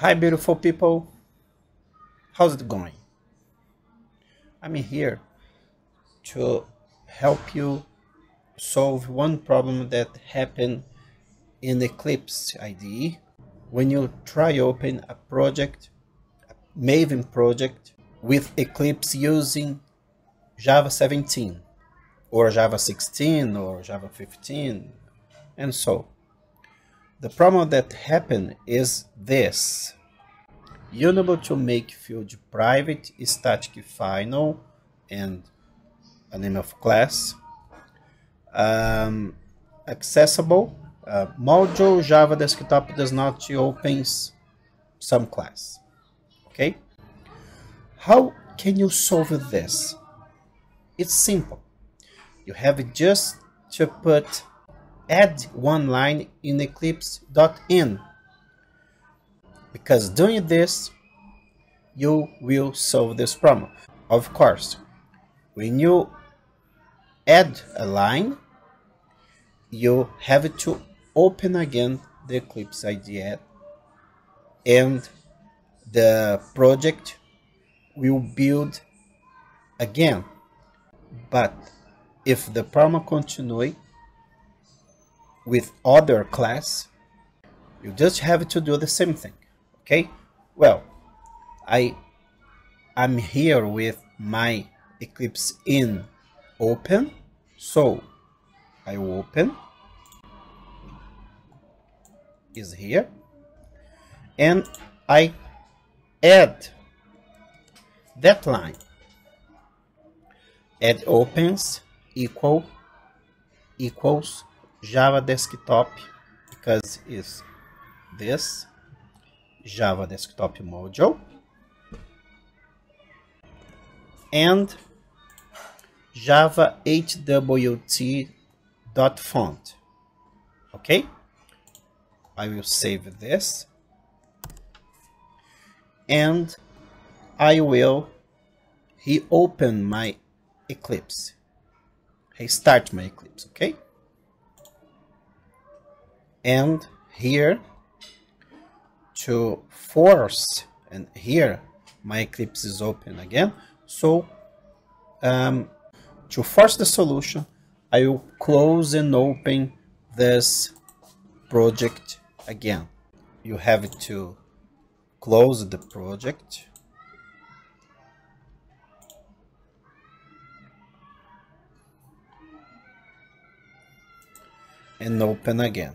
Hi beautiful people, how's it going? I'm here to help you solve one problem that happened in Eclipse IDE when you try open a project, a Maven project with Eclipse using Java 17 or Java 16 or Java 15 and so the problem that happened is this. Unable to make field private, static final, and a name of class. Um, accessible. Uh, module Java Desktop does not open some class. Okay? How can you solve this? It's simple. You have just to put add one line in eclipse.ini because doing this you will solve this problem. Of course when you add a line you have to open again the eclipse IDE and the project will build again. But if the problem continue with other class, you just have to do the same thing. Okay? Well, I I'm here with my Eclipse in open. So I open is here and I add that line add opens equal equals Java Desktop because it's this Java Desktop module and Java HWT dot font. Okay, I will save this and I will reopen my Eclipse. I start my Eclipse. Okay and here to force and here my eclipse is open again. So um, to force the solution I will close and open this project again. You have to close the project. And open again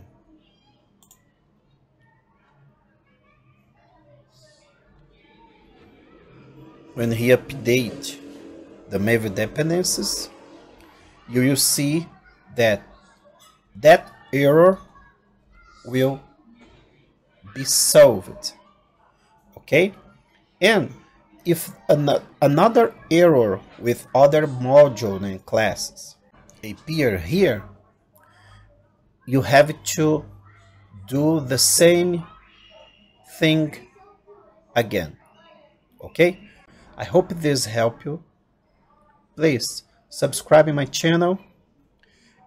when he update the Maven dependencies, you will see that that error will be solved. Okay? And if an another error with other module and classes appear here, you have to do the same thing again. Okay? I hope this helped you. Please subscribe my channel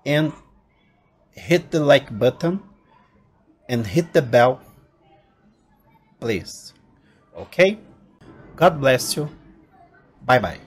and hit the like button and hit the bell please. Okay? God bless you. Bye bye